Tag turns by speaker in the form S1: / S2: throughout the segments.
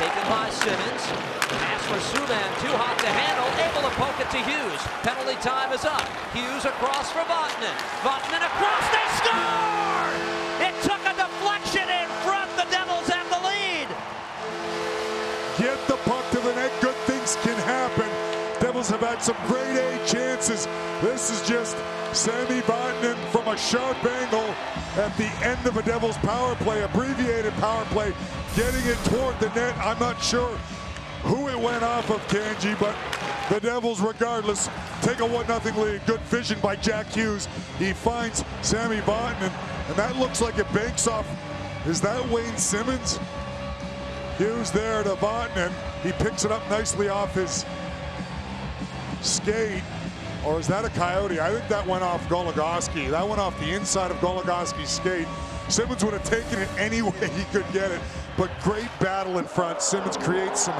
S1: Taken by Simmonds. Pass for Subban, too hot to handle, able to poke it to Hughes. Penalty time is up. Hughes across for Vatanen. Vatanen across, they score! It took a deflection in front. The Devils have the lead.
S2: Get the puck to the net, good things can happen. Devils have had some great A chances. This is just Sami Vatanen from a sharp angle at the end of a Devils power play, abbreviated power play, getting it toward the net. I'm not sure who it went off of, Cangi, but the Devils, regardless, take a 1-0 lead. Good vision by Jack Hughes. He finds Sami Vatanen, and that looks like it banks off. Is that Wayne Simmonds? Hughes there to Vatanen. He picks it up nicely off his skate. Or is that a coyote? I think that went off Goligoski. That went off the inside of Goligoski's skate. Simmonds would have taken it any way he could get it. But great battle in front. Simmonds creates some.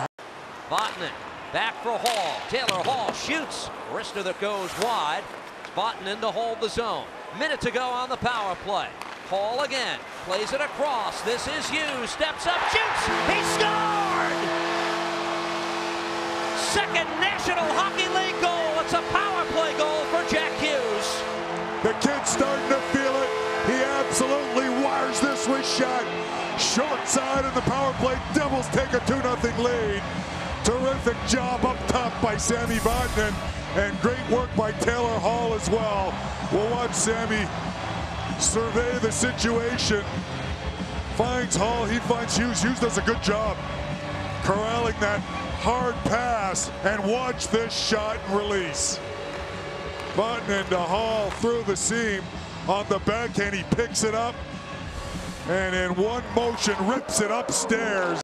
S1: Vatanen back for Hall. Taylor Hall shoots. Wrister that goes wide. Vatanen to hold the zone. Minute to go on the power play. Hall again. Plays it across. This is Hughes. Steps up, shoots. He scored! Second National Hockey
S2: with shot. Short side in the power play. Devils take a 2-0 lead. Terrific job up top by Sami Vatanen. And great work by Taylor Hall as well. We'll watch Sami survey the situation. Finds Hall, he finds Hughes. Hughes does a good job corralling that hard pass. And watch this shot and release. Vatanen to Hall through the seam on the backhand. He picks it up and in one motion rips it upstairs.